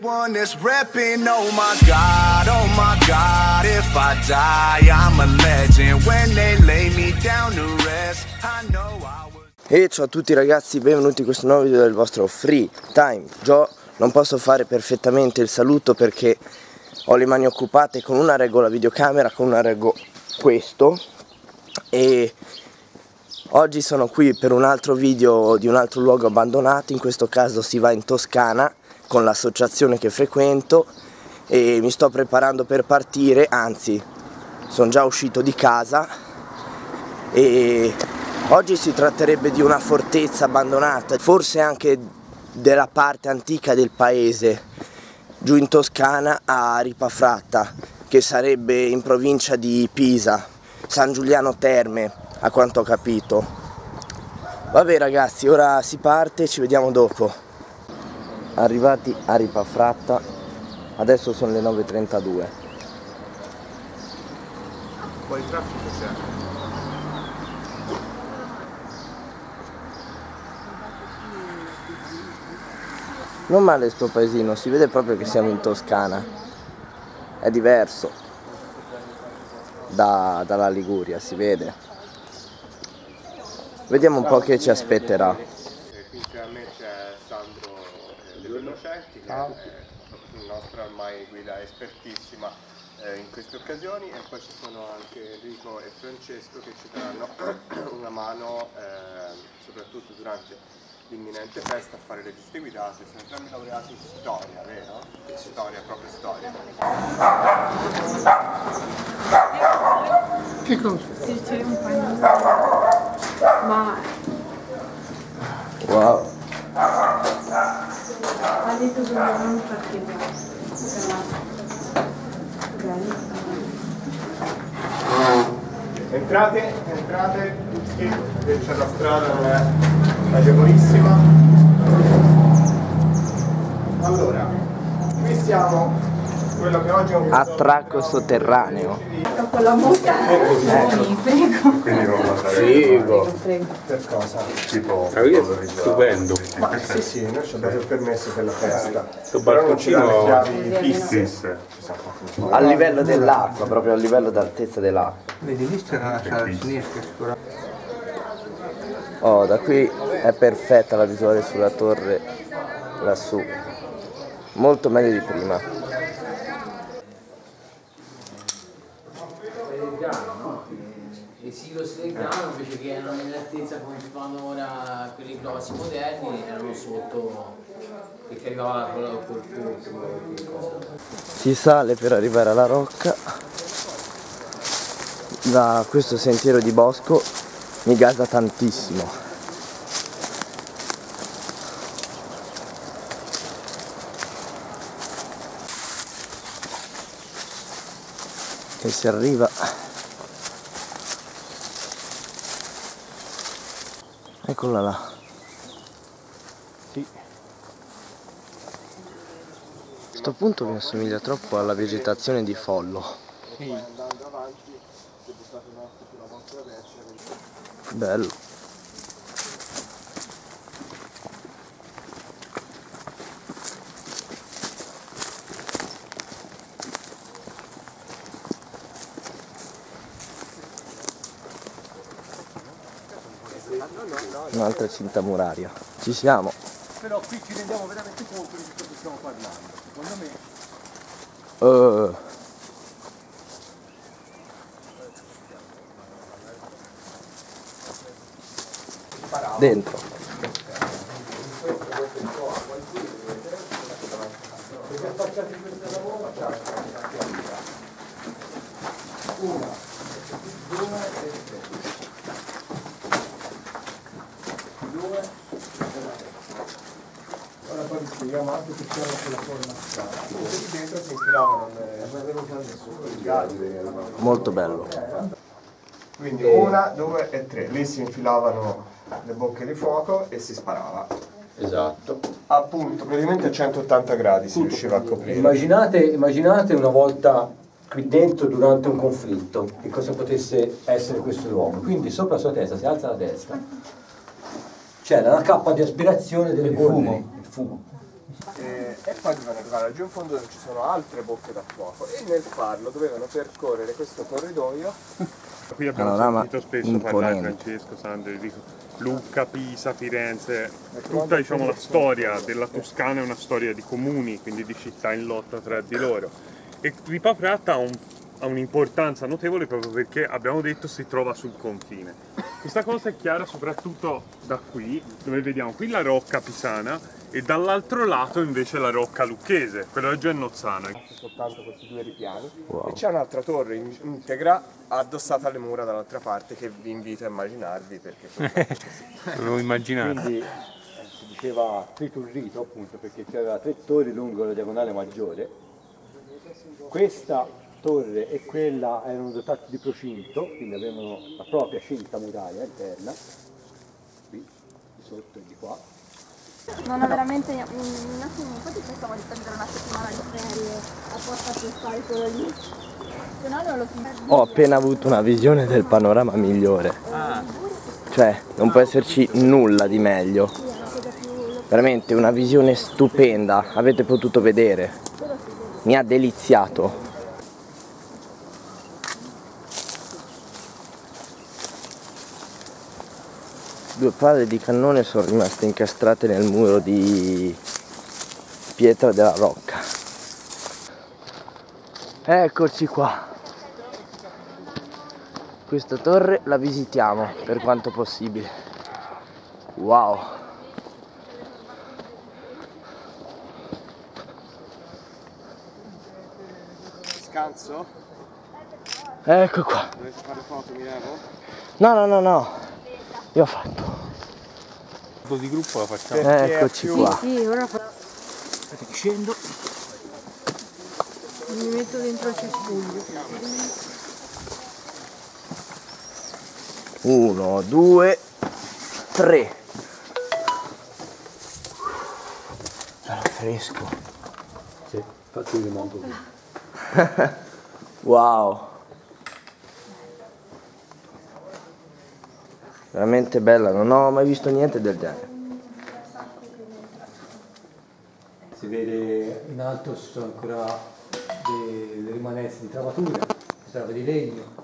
One is repping, oh my god, oh my god. If I die, I'm a legend. When they lay me down to rest, I know I. E ciao a tutti ragazzi, benvenuti in questo nuovo video del vostro Free Time Joe. Non posso fare perfettamente il saluto perché ho le mani occupate con una regola videocamera, con una reggo questo e oggi sono qui per un altro video di un altro luogo abbandonato, in questo caso si va in Toscana con l'associazione che frequento e mi sto preparando per partire, anzi sono già uscito di casa e oggi si tratterebbe di una fortezza abbandonata, forse anche della parte antica del paese, giù in Toscana a Ripafratta, che sarebbe in provincia di Pisa, San Giuliano Terme, a quanto ho capito. Vabbè ragazzi, ora si parte, ci vediamo dopo. Arrivati a Ripafratta, adesso sono le 9.32. Poi il traffico c'è. Non male sto paesino, si vede proprio che siamo in Toscana. È diverso da- dalla Liguria, si vede. Vediamo un po' che ci aspetterà. E qui insieme a me c'è Sandro eh, De Innocenti, che è il nostro ormai guida espertissima eh, in queste occasioni e poi ci sono anche Enrico e Francesco che ci daranno una mano eh, soprattutto durante l'imminente festa a fare le visite guidate. Sono entrambi laureati in storia, vero? Storia, proprio storia. Che cosa? Sì, c'è un panino. Ma Wow. ha detto che non partire. Entrate, entrate tutti, che c'è la strada, non è agevolissima. Allora, qui siamo, Attracco sotterraneo. Con la mosca. Buoni, prego. Quindi non lo Figo. Prego. Per cosa? Tipo, stupendo. Ma sì, sì, noi ci abbiamo il permesso per la festa. Questo Però non ci danno le balconcino chiavi fisse. Sis. A livello dell'acqua, proprio a livello d'altezza dell'acqua. Vedi, lì c'era una sala a sinistra sicuramente. Oh, da qui è perfetta la visuale sulla torre lassù. Molto meglio di prima. Silos del grano invece che erano in altezza come fanno ora quelli grossi moderni erano sotto perché arrivava col cosa Si sale per arrivare alla rocca. Da questo sentiero di bosco mi gasa tantissimo. E si arriva. Eccola là. Sì. A questo punto mi assomiglia troppo alla vegetazione di Follo. Andando avanti, se buttate un occhio sulla vostra destra, Bello. Un'altra cinta muraria. Ci siamo. Però qui ci rendiamo veramente conto di cosa stiamo parlando. Secondo me Eh, dentro. ora anche che c'era quella forma lì dentro si gadi. Molto bello. Quindi una, due e tre. Lì si infilavano le bocche di fuoco e si sparava. Esatto. Appunto, praticamente a 180 gradi si riusciva a coprire. Immaginate, immaginate una volta qui dentro durante un conflitto che cosa potesse essere questo luogo. Quindi sopra la sua testa, si alza la testa, c'era la cappa di aspirazione delle polveri, il fumo. E, e poi dovevano arrivare laggiù in fondo dove ci sono altre bocche da fuoco e nel farlo dovevano percorrere questo corridoio. Qui abbiamo Panorama sentito spesso parlare. Francesco, Sandro, Enrico, Lucca, Pisa, Firenze, tutta diciamo, la storia della Toscana è una storia di comuni, quindi di città in lotta tra di loro. E Ripa Fratta ha, un- ha un'importanza notevole proprio perché abbiamo detto si trova sul confine. Questa cosa è chiara soprattutto da qui, dove vediamo qui la rocca pisana e dall'altro lato invece la rocca lucchese, quella è Nozzana. soltanto questi due ripiani Wow. e c'è un'altra torre in- integra addossata alle mura dall'altra parte che vi invito a immaginarvi perché L'avevo immaginato. Quindi eh, si diceva triturrito appunto perché c'era tre torri lungo la diagonale maggiore. Questa torre e quella erano dotate di procinto, quindi avevano la propria cinta muraria interna, qui, di sotto e di qua. Non ho veramente un attimo, infatti pensavo di prendere una settimana di ferie apposta per stare solo lì. Se no non lo finisco. Ho appena avuto una visione del panorama migliore. Cioè, non può esserci nulla di meglio. Veramente una visione stupenda, avete potuto vedere. Mi ha deliziato. Due palle di cannone sono rimaste incastrate nel muro di pietra della rocca. Eccoci qua. Questa torre la visitiamo per quanto possibile. Wow. scanso Ecco qua. dovete fare foto mi levo No, no, no, no. Io ho fatto. Foto di gruppo la facciamo. Perché è Eccoci qua. Sì, ora fa- scendo. mi metto dentro il cespuglio. Uno, due, tre. Era fresco. Sì, infatti mi rimango qui. Wow. Veramente bella, non ho mai visto niente del genere. Si vede in alto ci sono ancora delle rimanenze di travature, strave di legno,